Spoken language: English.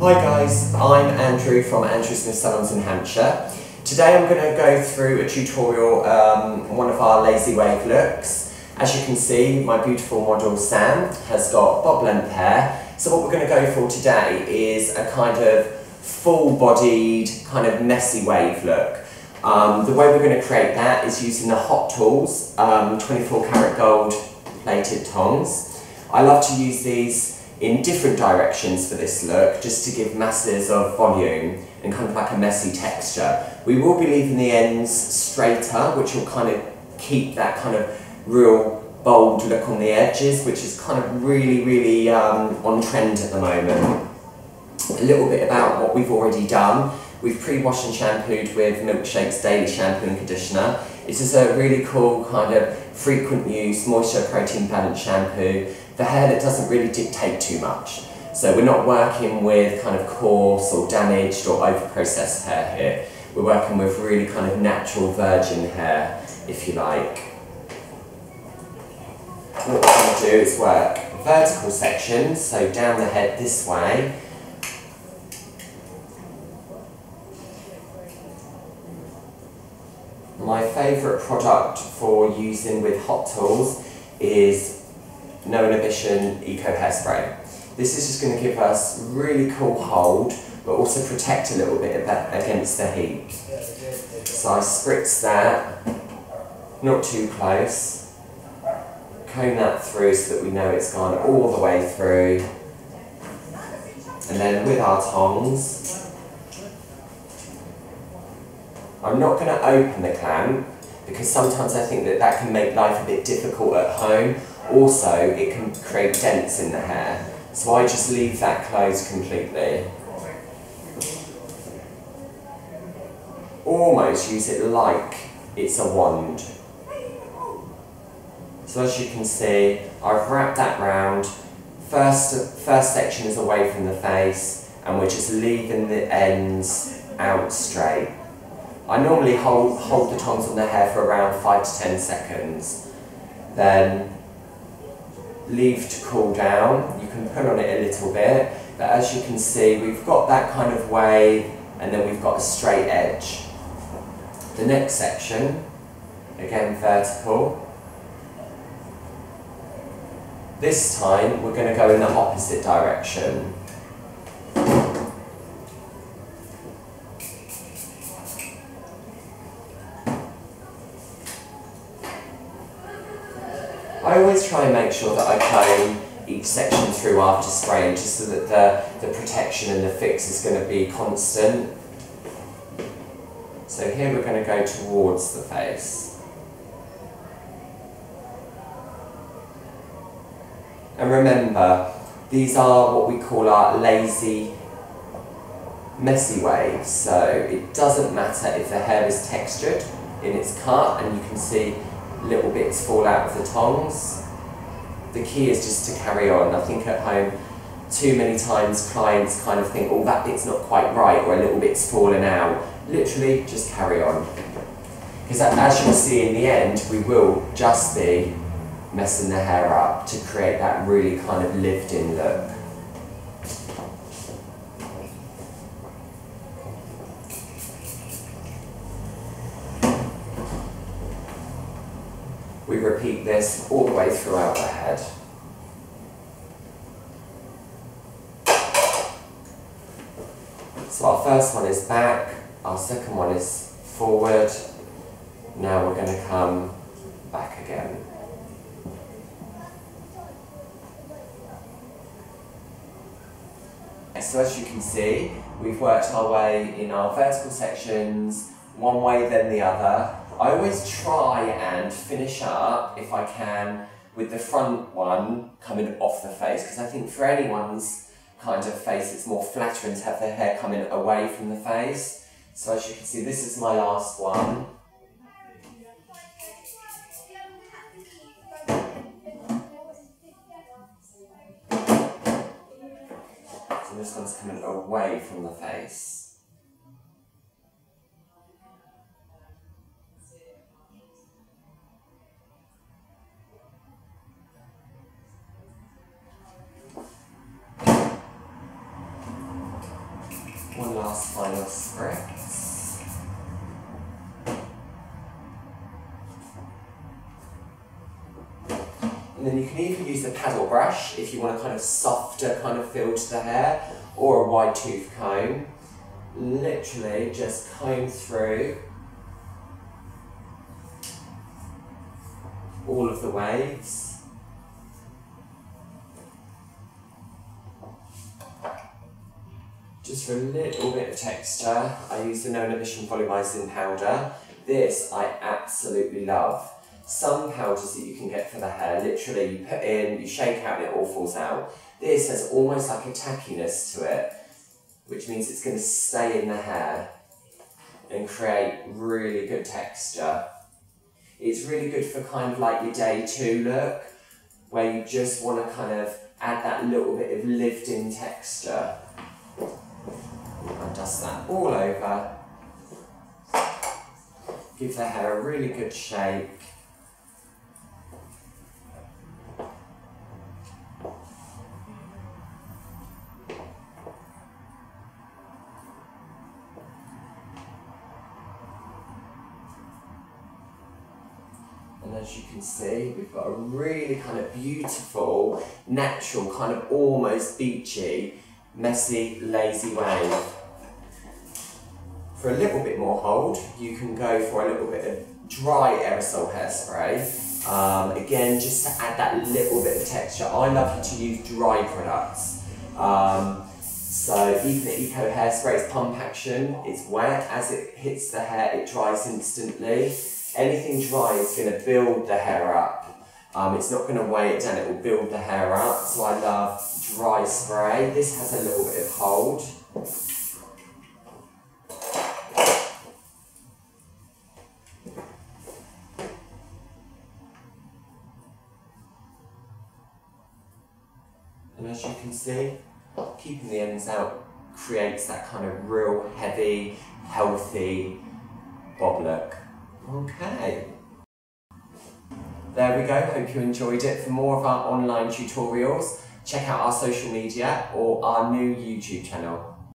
Hi guys, I'm Andrew from Andrew Smith Salons in Hampshire. Today I'm going to go through a tutorial um, on one of our lazy wave looks. As you can see, my beautiful model Sam has got bob length hair. So what we're going to go for today is a kind of full-bodied, kind of messy wave look. Um, the way we're going to create that is using the Hot Tools um, 24 karat gold plated tongs. I love to use these in different directions for this look, just to give masses of volume and kind of like a messy texture. We will be leaving the ends straighter, which will kind of keep that kind of real bold look on the edges, which is kind of really, really um, on trend at the moment. A little bit about what we've already done. We've pre-washed and shampooed with Milkshake's Daily Shampoo and Conditioner. This is a really cool kind of frequent use moisture protein balance shampoo for hair that doesn't really dictate too much. So we're not working with kind of coarse or damaged or over-processed hair here. We're working with really kind of natural virgin hair, if you like. What we're going to do is work vertical sections, so down the head this way, My favourite product for using with hot tools is No Inhibition Eco Hairspray. This is just going to give us really cool hold, but also protect a little bit against the heat. So I spritz that, not too close, comb that through so that we know it's gone all the way through. And then with our tongs, I'm not going to open the clamp because sometimes I think that that can make life a bit difficult at home. Also, it can create dents in the hair. So I just leave that closed completely. Almost use it like it's a wand. So as you can see, I've wrapped that round. First, first section is away from the face, and we're just leaving the ends out straight. I normally hold, hold the tongs on the hair for around 5 to 10 seconds. Then leave to cool down. You can pull on it a little bit, but as you can see, we've got that kind of wave and then we've got a straight edge. The next section, again vertical. This time, we're going to go in the opposite direction. I always try and make sure that I comb each section through after spraying just so that the, the protection and the fix is going to be constant. So here we're going to go towards the face. And remember, these are what we call our lazy, messy waves. So it doesn't matter if the hair is textured in its cut and you can see little bits fall out of the tongs. The key is just to carry on. I think at home, too many times clients kind of think, oh, that bit's not quite right, or a little bit's fallen out. Literally, just carry on. Because as you'll see in the end, we will just be messing the hair up to create that really kind of lived-in look. We repeat this all the way throughout the head. So our first one is back, our second one is forward, now we're going to come back again. So as you can see, we've worked our way in our vertical sections, one way then the other, I always try and finish up, if I can, with the front one coming off the face, because I think for anyone's kind of face, it's more flattering to have their hair coming away from the face. So as you can see, this is my last one. So this one's coming away from the face. Last final spritz. And then you can either use the paddle brush if you want a kind of softer kind of feel to the hair, or a wide tooth comb. Literally just comb through all of the waves. A little bit of texture, I use the No Inhibition Volumizing Powder. This I absolutely love. Some powders that you can get for the hair, literally you put in, you shake out and it all falls out. This has almost like a tackiness to it, which means it's going to stay in the hair and create really good texture. It's really good for kind of like your day two look, where you just want to kind of add that little bit of lived in texture. I dust that all over. Give the hair a really good shake. And as you can see, we've got a really kind of beautiful, natural, kind of almost beachy, messy, lazy wave. For a little bit more hold, you can go for a little bit of dry aerosol hairspray. Um, again, just to add that little bit of texture. I love to use dry products. Um, so even the Eco Hairspray is pump action, it's wet, as it hits the hair it dries instantly. Anything dry is going to build the hair up. Um, it's not going to weigh it down, it will build the hair up. So I love dry spray. This has a little bit of hold. As you can see, keeping the ends out creates that kind of real heavy, healthy bob look. Okay. There we go, hope you enjoyed it. For more of our online tutorials, check out our social media or our new YouTube channel.